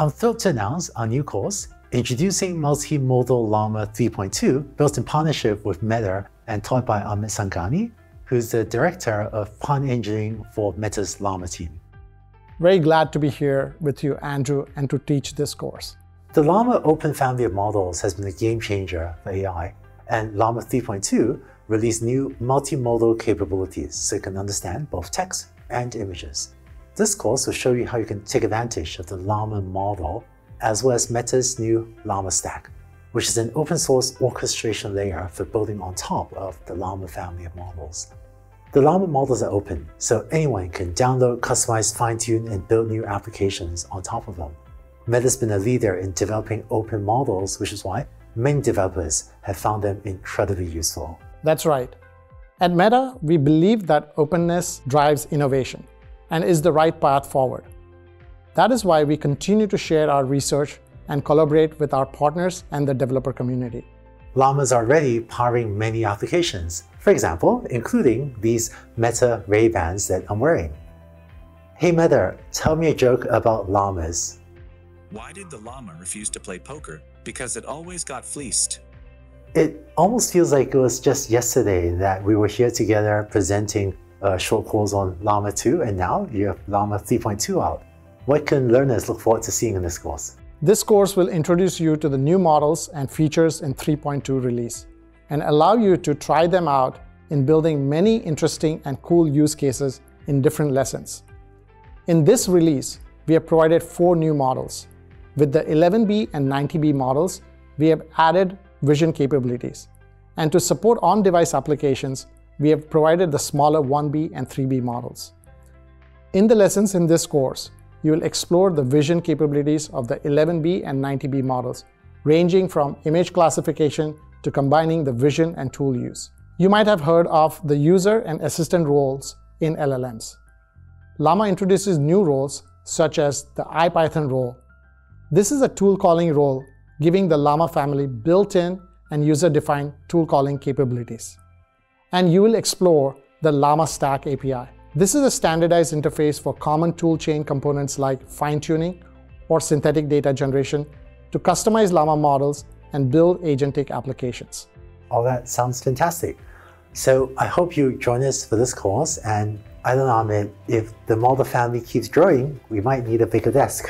I'm thrilled to announce our new course, Introducing Multimodal Llama 3.2, built in partnership with Meta and taught by Amit Sangani, who's the director of prompt engineering for Meta's Llama team. Very glad to be here with you, Andrew, and to teach this course. The Llama open family of models has been a game changer for AI, and Llama 3.2 released new multimodal capabilities so you can understand both text and images. This course will show you how you can take advantage of the Llama model as well as Meta's new Llama Stack, which is an open source orchestration layer for building on top of the Llama family of models. The Llama models are open, so anyone can download, customize, fine-tune, and build new applications on top of them. Meta's been a leader in developing open models, which is why many developers have found them incredibly useful. That's right. At Meta, we believe that openness drives innovation and is the right path forward. That is why we continue to share our research and collaborate with our partners and the developer community. Llama's are already powering many applications, for example, including these Meta Ray-Bans that I'm wearing. Hey Meta, tell me a joke about llamas. Why did the llama refuse to play poker? Because it always got fleeced. It almost feels like it was just yesterday that we were here together presenting a short course on Llama 2, and now you have Llama 3.2 out. What can learners look forward to seeing in this course? This course will introduce you to the new models and features in 3.2 release and allow you to try them out in building many interesting and cool use cases in different lessons. In this release, we have provided four new models. With the 11B and 90B models, we have added vision capabilities. And to support on-device applications, we have provided the smaller 1B and 3B models. In the lessons in this course, you will explore the vision capabilities of the 11B and 90B models, ranging from image classification to combining the vision and tool use. You might have heard of the user and assistant roles in LLMs. Llama introduces new roles such as the IPython role. This is a tool calling role giving the Llama family built-in and user-defined tool calling capabilities. And you will explore the Llama Stack API. This is a standardized interface for common toolchain components like fine-tuning or synthetic data generation to customize Llama models and build agentic applications. All that sounds fantastic. So I hope you join us for this course and I don't know, Amit, if the model family keeps growing, we might need a bigger desk.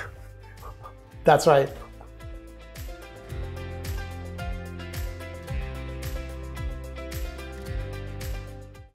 That's right.